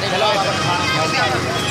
那个老板他调价的。